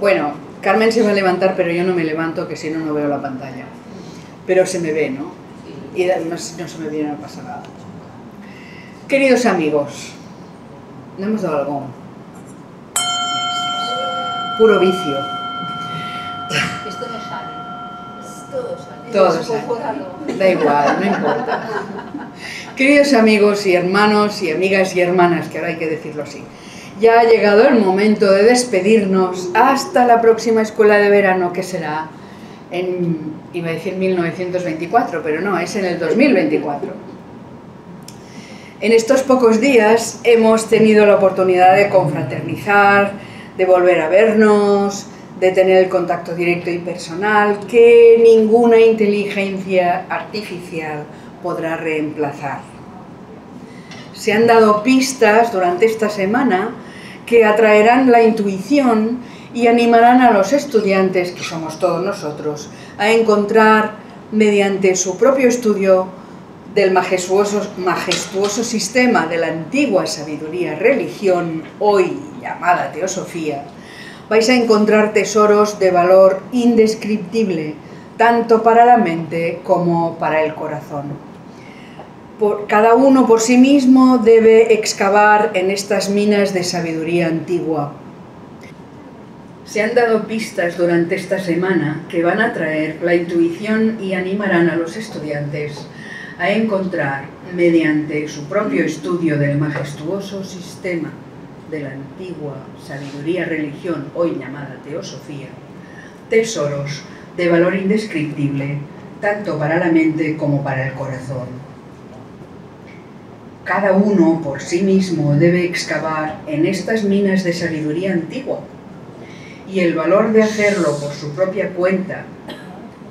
Bueno, Carmen se va a levantar, pero yo no me levanto, que si no, no veo la pantalla. Pero se me ve, ¿no? Y además, no se me viene, no pasa nada. Queridos amigos, ¿no hemos dado algo? Puro vicio. Esto no sale. Todo sale. Todo sale. Da igual, no importa. Queridos amigos y hermanos y amigas y hermanas, que ahora hay que decirlo así, ya ha llegado el momento de despedirnos hasta la próxima escuela de verano, que será en, iba a decir 1924, pero no, es en el 2024. En estos pocos días hemos tenido la oportunidad de confraternizar, de volver a vernos, de tener el contacto directo y personal que ninguna inteligencia artificial podrá reemplazar. Se han dado pistas durante esta semana que atraerán la intuición y animarán a los estudiantes, que somos todos nosotros, a encontrar, mediante su propio estudio del majestuoso, sistema de la antigua sabiduría religión, hoy llamada teosofía, vais a encontrar tesoros de valor indescriptible, tanto para la mente como para el corazón cada uno por sí mismo debe excavar en estas minas de sabiduría antigua. Se han dado pistas durante esta semana que van a traer la intuición y animarán a los estudiantes a encontrar, mediante su propio estudio del majestuoso sistema de la antigua sabiduría religión, hoy llamada teosofía, tesoros de valor indescriptible, tanto para la mente como para el corazón cada uno por sí mismo debe excavar en estas minas de sabiduría antigua. Y el valor de hacerlo por su propia cuenta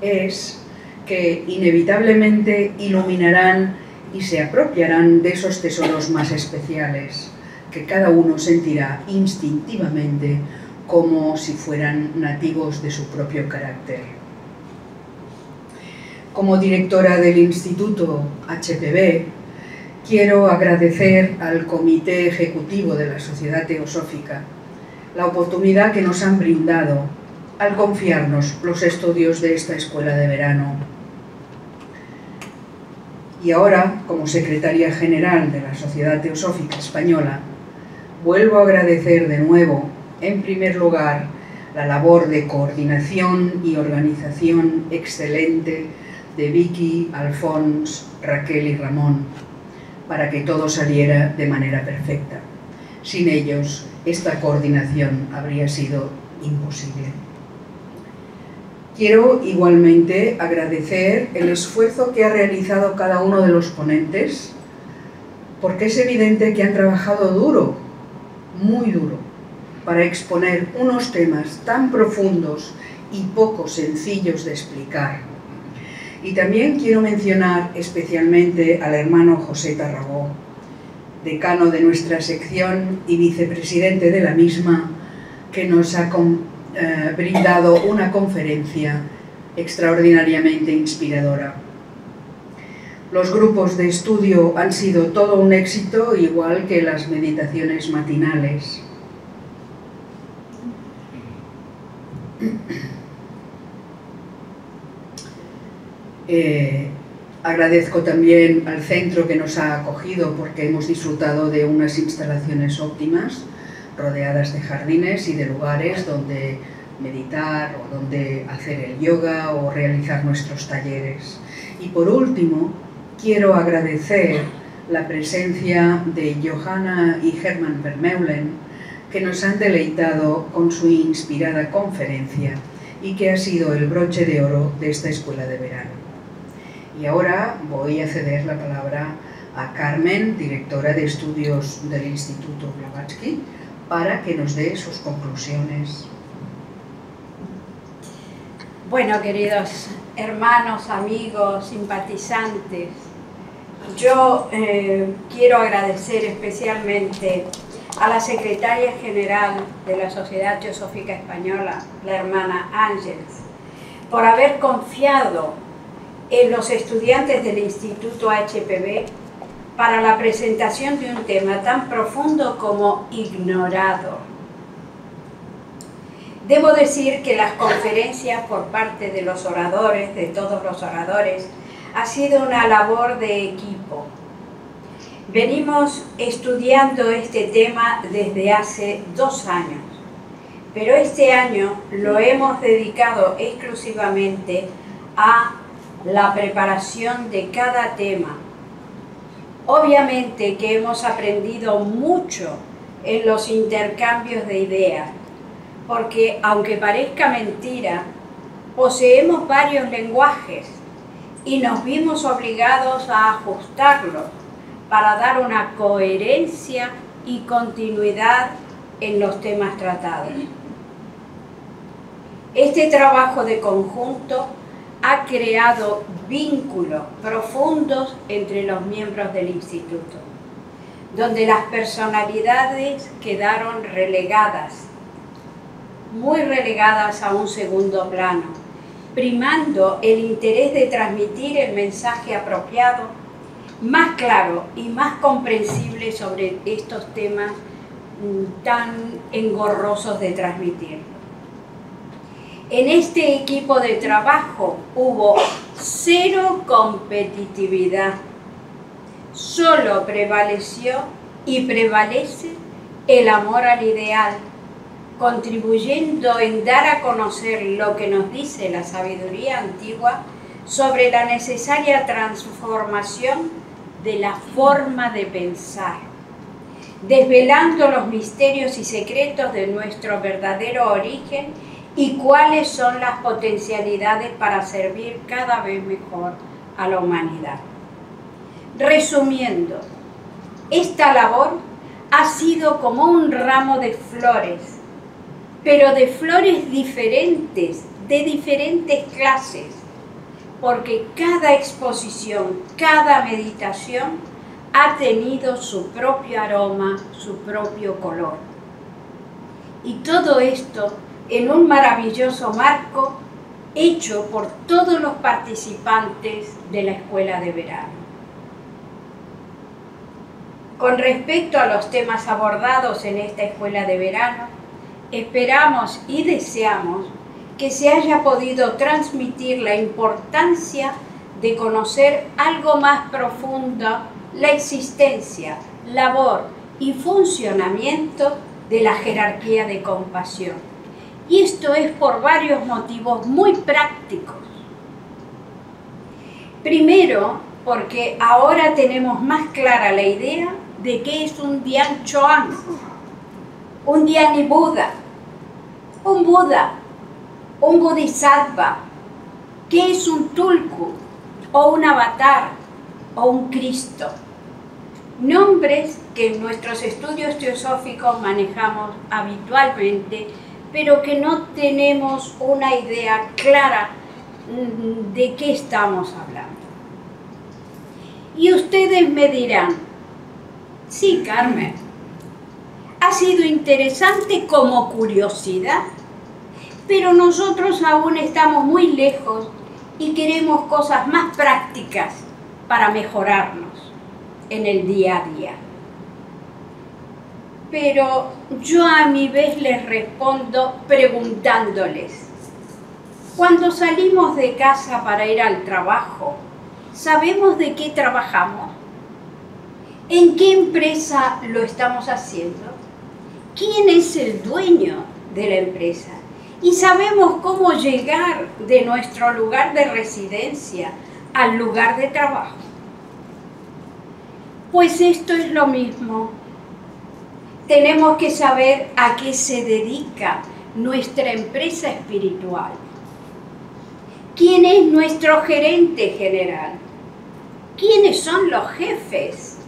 es que inevitablemente iluminarán y se apropiarán de esos tesoros más especiales, que cada uno sentirá instintivamente como si fueran nativos de su propio carácter. Como directora del Instituto HPB, quiero agradecer al Comité Ejecutivo de la Sociedad Teosófica la oportunidad que nos han brindado al confiarnos los estudios de esta escuela de verano. Y ahora, como Secretaria General de la Sociedad Teosófica Española, vuelvo a agradecer de nuevo, en primer lugar, la labor de coordinación y organización excelente de Vicky, Alfons, Raquel y Ramón, para que todo saliera de manera perfecta. Sin ellos, esta coordinación habría sido imposible. Quiero igualmente agradecer el esfuerzo que ha realizado cada uno de los ponentes, porque es evidente que han trabajado duro, muy duro, para exponer unos temas tan profundos y poco sencillos de explicar y también quiero mencionar especialmente al hermano José Tarragó, decano de nuestra sección y vicepresidente de la misma, que nos ha eh, brindado una conferencia extraordinariamente inspiradora. Los grupos de estudio han sido todo un éxito, igual que las meditaciones matinales. Eh, agradezco también al centro que nos ha acogido porque hemos disfrutado de unas instalaciones óptimas, rodeadas de jardines y de lugares donde meditar o donde hacer el yoga o realizar nuestros talleres. Y por último, quiero agradecer la presencia de Johanna y Hermann Vermeulen, que nos han deleitado con su inspirada conferencia y que ha sido el broche de oro de esta escuela de verano. Y ahora voy a ceder la palabra a Carmen, directora de estudios del Instituto Blavatsky, para que nos dé sus conclusiones. Bueno, queridos hermanos, amigos, simpatizantes, yo eh, quiero agradecer especialmente a la secretaria general de la Sociedad Teosófica Española, la hermana Ángeles, por haber confiado en los estudiantes del Instituto HPB para la presentación de un tema tan profundo como ignorado. Debo decir que las conferencias por parte de los oradores, de todos los oradores, ha sido una labor de equipo. Venimos estudiando este tema desde hace dos años, pero este año lo hemos dedicado exclusivamente a la preparación de cada tema. Obviamente que hemos aprendido mucho en los intercambios de ideas, porque aunque parezca mentira, poseemos varios lenguajes y nos vimos obligados a ajustarlos para dar una coherencia y continuidad en los temas tratados. Este trabajo de conjunto ha creado vínculos profundos entre los miembros del instituto, donde las personalidades quedaron relegadas, muy relegadas a un segundo plano, primando el interés de transmitir el mensaje apropiado, más claro y más comprensible sobre estos temas mm, tan engorrosos de transmitir. En este equipo de trabajo hubo cero competitividad, solo prevaleció y prevalece el amor al ideal, contribuyendo en dar a conocer lo que nos dice la sabiduría antigua sobre la necesaria transformación de la forma de pensar, desvelando los misterios y secretos de nuestro verdadero origen y cuáles son las potencialidades para servir cada vez mejor a la humanidad. Resumiendo, esta labor ha sido como un ramo de flores pero de flores diferentes, de diferentes clases, porque cada exposición, cada meditación ha tenido su propio aroma, su propio color. Y todo esto en un maravilloso marco hecho por todos los participantes de la escuela de verano. Con respecto a los temas abordados en esta escuela de verano, esperamos y deseamos que se haya podido transmitir la importancia de conocer algo más profunda la existencia, labor y funcionamiento de la jerarquía de compasión. Y esto es por varios motivos muy prácticos. Primero, porque ahora tenemos más clara la idea de qué es un Dian Choan, un Dhyani Buda, un Buda, un Bodhisattva, ¿qué es un Tulku o un Avatar o un Cristo? Nombres que en nuestros estudios teosóficos manejamos habitualmente, pero que no tenemos una idea clara mm, de qué estamos hablando. Y ustedes me dirán, sí, Carmen, ha sido interesante como curiosidad, pero nosotros aún estamos muy lejos y queremos cosas más prácticas para mejorarnos en el día a día. Pero yo a mi vez les respondo preguntándoles, cuando salimos de casa para ir al trabajo, ¿sabemos de qué trabajamos? ¿En qué empresa lo estamos haciendo? quién es el dueño de la empresa y sabemos cómo llegar de nuestro lugar de residencia al lugar de trabajo. Pues esto es lo mismo. Tenemos que saber a qué se dedica nuestra empresa espiritual. ¿Quién es nuestro gerente general? ¿Quiénes son los jefes?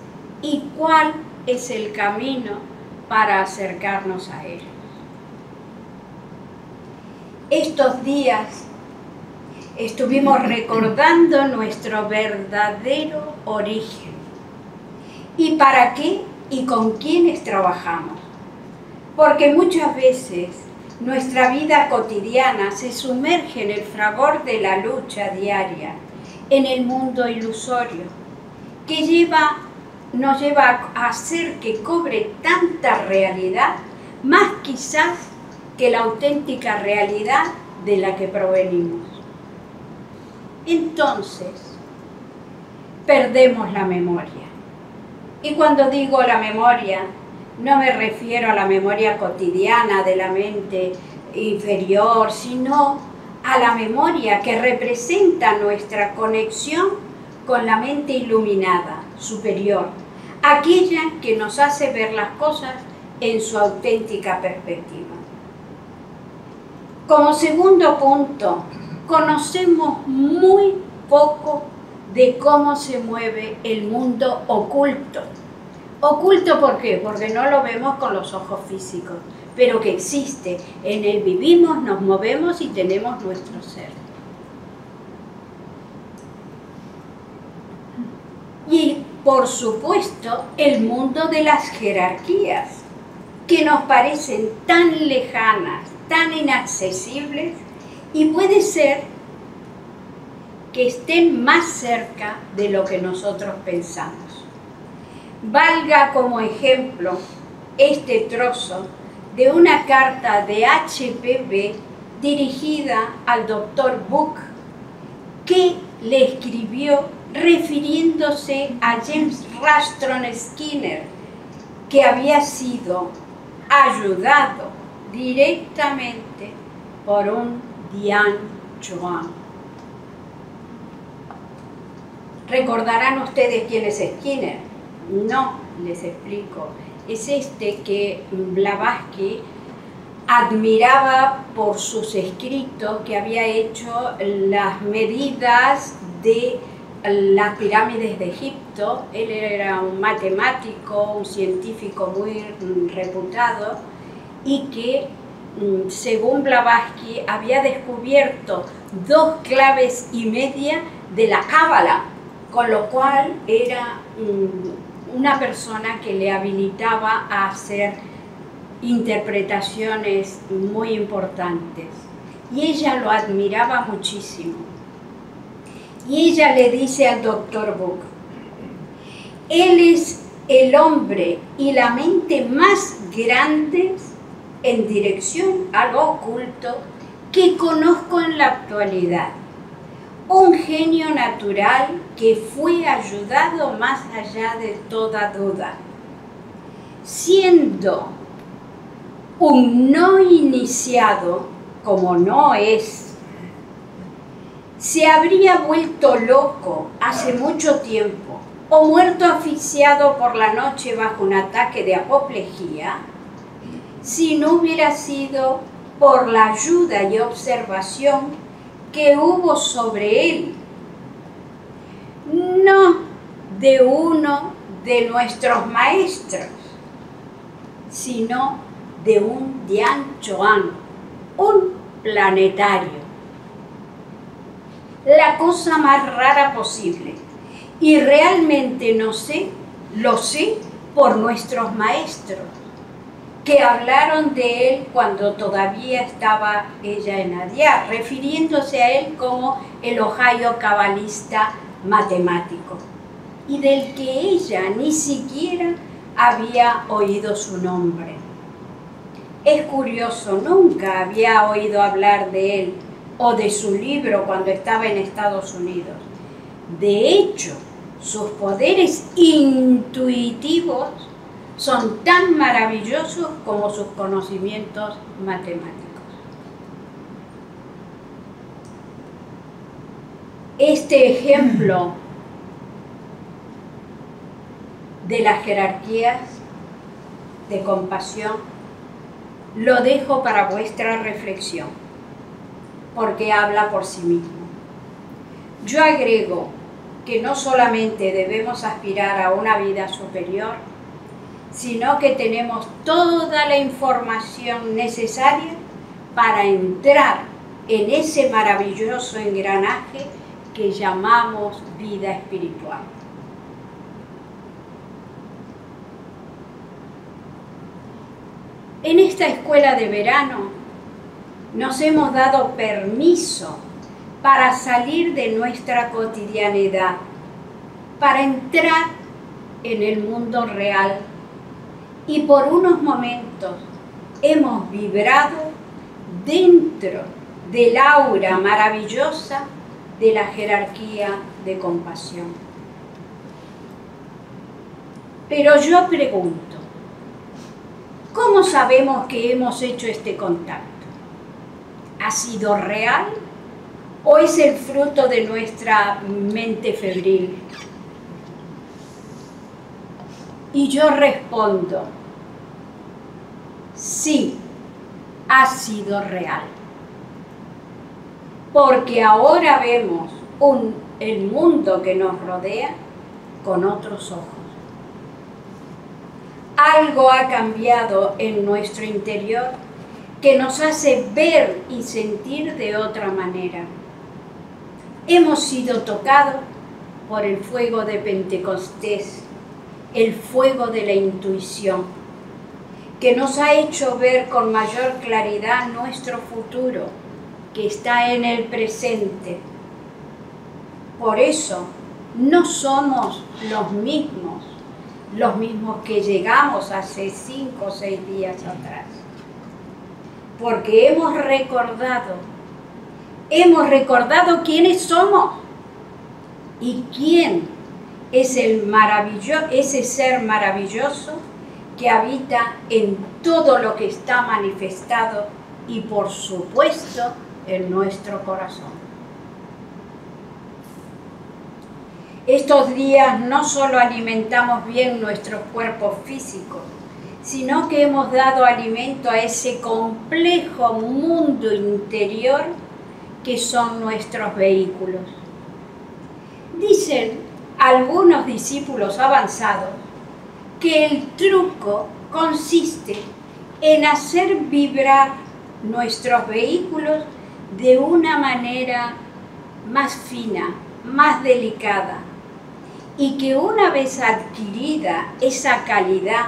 ¿Y cuál es el camino para acercarnos a Él. Estos días estuvimos recordando nuestro verdadero origen y para qué y con quiénes trabajamos. Porque muchas veces nuestra vida cotidiana se sumerge en el fragor de la lucha diaria, en el mundo ilusorio, que lleva nos lleva a hacer que cobre tanta realidad, más quizás que la auténtica realidad de la que provenimos. Entonces, perdemos la memoria. Y cuando digo la memoria, no me refiero a la memoria cotidiana de la mente inferior, sino a la memoria que representa nuestra conexión con la mente iluminada, superior, aquella que nos hace ver las cosas en su auténtica perspectiva. Como segundo punto, conocemos muy poco de cómo se mueve el mundo oculto. Oculto ¿por qué? Porque no lo vemos con los ojos físicos, pero que existe. En él vivimos, nos movemos y tenemos nuestro ser. Y por supuesto el mundo de las jerarquías, que nos parecen tan lejanas, tan inaccesibles, y puede ser que estén más cerca de lo que nosotros pensamos. Valga como ejemplo este trozo de una carta de HPV dirigida al doctor Book que le escribió refiriéndose a James Rastron Skinner, que había sido ayudado directamente por un Diane Chuan. ¿Recordarán ustedes quién es Skinner? No, les explico. Es este que Blavatsky admiraba por sus escritos que había hecho las medidas de las pirámides de Egipto. Él era un matemático, un científico muy reputado y que, mm, según Blavatsky, había descubierto dos claves y media de la cábala, con lo cual era una persona que le habilitaba a hacer interpretaciones muy importantes. Y ella lo admiraba muchísimo. Y ella le dice al doctor Book, él es el hombre y la mente más grandes en dirección a lo oculto que conozco en la actualidad. Un genio natural que fue ayudado más allá de toda duda. Siendo un no iniciado, como no es se habría vuelto loco hace mucho tiempo o muerto asfixiado por la noche bajo un ataque de apoplejía si no hubiera sido por la ayuda y observación que hubo sobre él, no de uno de nuestros maestros, sino de un Dian Chuan, un planetario. La cosa más rara posible. Y realmente no sé, lo sé por nuestros maestros, que hablaron de él cuando todavía estaba ella en Adia, refiriéndose a él como el Ohio cabalista matemático, y del que ella ni siquiera había oído su nombre. Es curioso, nunca había oído hablar de él o de su libro cuando estaba en Estados Unidos. De hecho, sus poderes intuitivos son tan maravillosos como sus conocimientos matemáticos. Este ejemplo de las jerarquías de compasión lo dejo para vuestra reflexión porque habla por sí mismo. Yo agrego que no solamente debemos aspirar a una vida superior, sino que tenemos toda la información necesaria para entrar en ese maravilloso engranaje que llamamos vida espiritual. En esta escuela de verano nos hemos dado permiso para salir de nuestra cotidianidad, para entrar en el mundo real y por unos momentos hemos vibrado dentro del aura maravillosa de la jerarquía de compasión. Pero yo pregunto, ¿cómo sabemos que hemos hecho este contacto? ¿Ha sido real o es el fruto de nuestra mente febril? Y yo respondo, sí, ha sido real. Porque ahora vemos el mundo que nos rodea con otros ojos. Algo ha cambiado en nuestro interior que nos hace ver y sentir de otra manera. Hemos sido tocados por el fuego de Pentecostés, el fuego de la intuición, que nos ha hecho ver con mayor claridad nuestro futuro, que está en el presente. Por eso no somos los mismos, los mismos que llegamos hace cinco o seis días atrás. Porque hemos recordado, hemos recordado quiénes somos y quién es el maravilloso, ese ser maravilloso que habita en todo lo que está manifestado y por supuesto en nuestro corazón. Estos días no solo alimentamos bien nuestros cuerpos físicos, sino que hemos dado alimento a ese complejo mundo interior que son nuestros vehículos. Dicen algunos discípulos avanzados que el truco consiste en hacer vibrar nuestros vehículos de una manera más fina, más delicada, y que una vez adquirida esa calidad,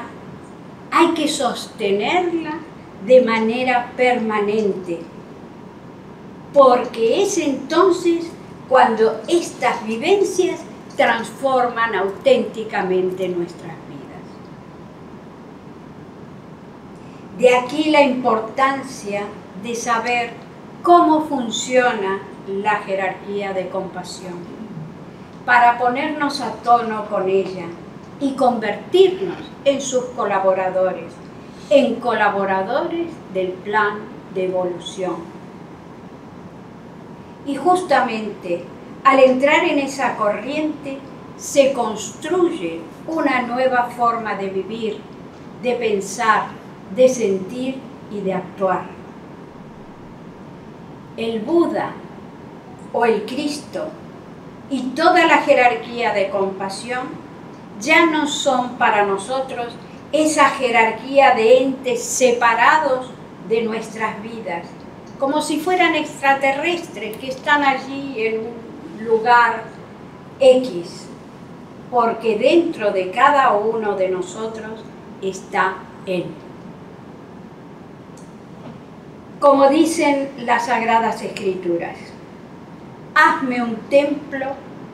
hay que sostenerla de manera permanente, porque es entonces cuando estas vivencias transforman auténticamente nuestras vidas. De aquí la importancia de saber cómo funciona la jerarquía de compasión, para ponernos a tono con ella y convertirnos en sus colaboradores, en colaboradores del plan de evolución. Y justamente al entrar en esa corriente se construye una nueva forma de vivir, de pensar, de sentir y de actuar. El Buda o el Cristo y toda la jerarquía de compasión ya no son para nosotros esa jerarquía de entes separados de nuestras vidas, como si fueran extraterrestres que están allí en un lugar X, porque dentro de cada uno de nosotros está Él. Como dicen las Sagradas Escrituras, hazme un templo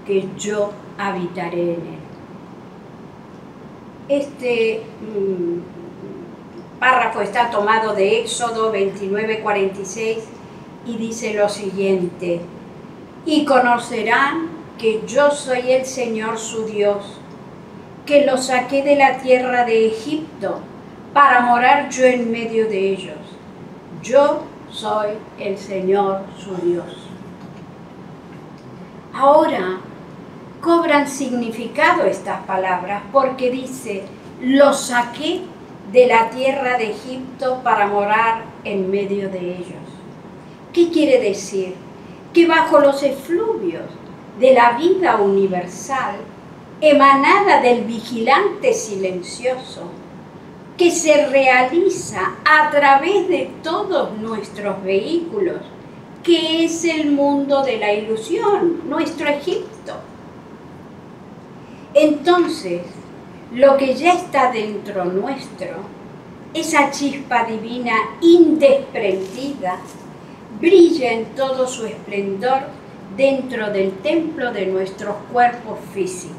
que yo habitaré en él. Este mm, párrafo está tomado de Éxodo 29:46 y dice lo siguiente, y conocerán que yo soy el Señor su Dios, que los saqué de la tierra de Egipto para morar yo en medio de ellos. Yo soy el Señor su Dios. Ahora cobran significado estas palabras porque dice, los saqué de la tierra de Egipto para morar en medio de ellos. ¿Qué quiere decir? que bajo los efluvios de la vida universal, emanada del vigilante silencioso, que se realiza a través de todos nuestros vehículos, que es el mundo de la ilusión, nuestro Egipto. Entonces, lo que ya está dentro nuestro, esa chispa divina indesprendida, brilla en todo su esplendor dentro del templo de nuestros cuerpos físicos.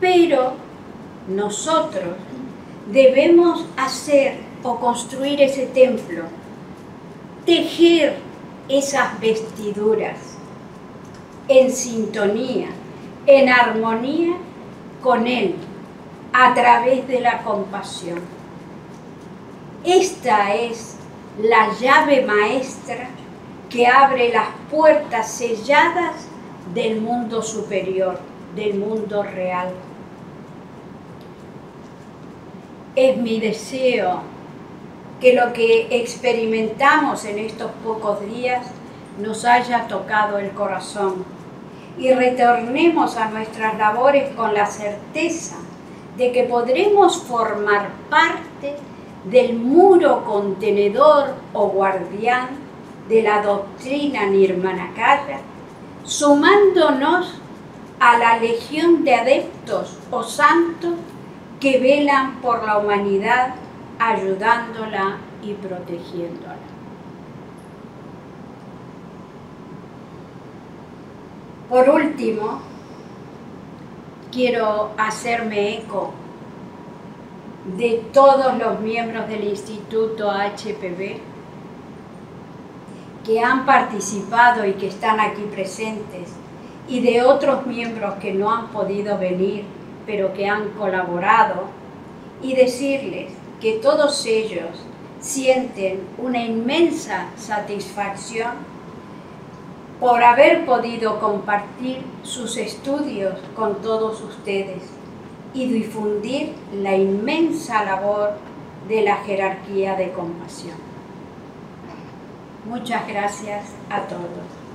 Pero nosotros debemos hacer o construir ese templo tejer esas vestiduras en sintonía, en armonía con Él, a través de la compasión. Esta es la llave maestra que abre las puertas selladas del mundo superior, del mundo real. Es mi deseo que lo que experimentamos en estos pocos días nos haya tocado el corazón y retornemos a nuestras labores con la certeza de que podremos formar parte del muro contenedor o guardián de la doctrina nirmanakaya, sumándonos a la legión de adeptos o santos que velan por la humanidad ayudándola y protegiéndola. Por último, quiero hacerme eco de todos los miembros del Instituto HPV que han participado y que están aquí presentes y de otros miembros que no han podido venir pero que han colaborado y decirles que todos ellos sienten una inmensa satisfacción por haber podido compartir sus estudios con todos ustedes y difundir la inmensa labor de la jerarquía de compasión. Muchas gracias a todos.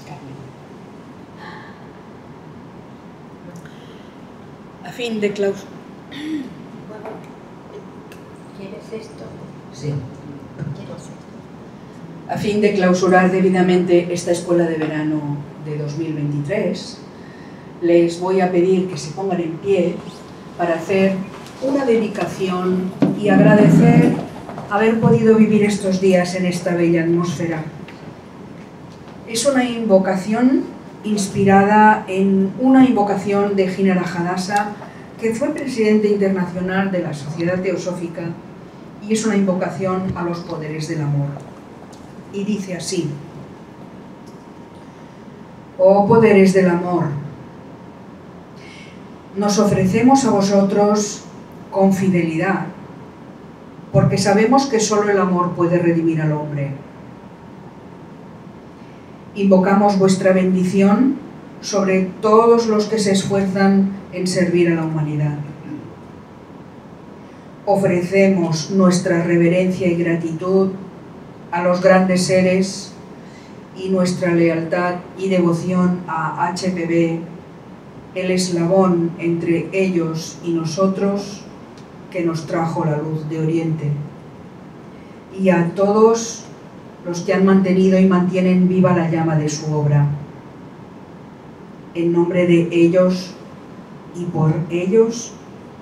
Gracias, Carmen. A fin de claus... ¿Quieres esto? Sí. ¿Quieres esto? A fin de clausurar debidamente esta escuela de verano de 2023, les voy a pedir que se pongan en pie para hacer una dedicación y agradecer haber podido vivir estos días en esta bella atmósfera. Es una invocación inspirada en una invocación de Ginara Hadassa, que fue presidente internacional de la Sociedad Teosófica, y es una invocación a los poderes del amor. Y dice así, Oh poderes del amor, nos ofrecemos a vosotros con fidelidad, porque sabemos que solo el amor puede redimir al hombre invocamos vuestra bendición sobre todos los que se esfuerzan en servir a la humanidad. Ofrecemos nuestra reverencia y gratitud a los grandes seres y nuestra lealtad y devoción a HPV, el eslabón entre ellos y nosotros que nos trajo la luz de Oriente. Y a todos los que han mantenido y mantienen viva la llama de su obra. En nombre de ellos y por ellos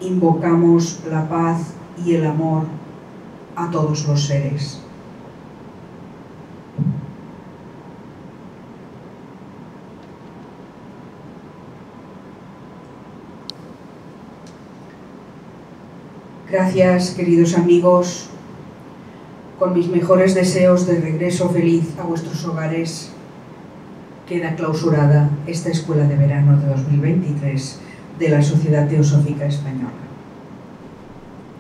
invocamos la paz y el amor a todos los seres. Gracias, queridos amigos, con mis mejores deseos de regreso feliz a vuestros hogares, queda clausurada esta Escuela de Verano de 2023 de la Sociedad Teosófica Española.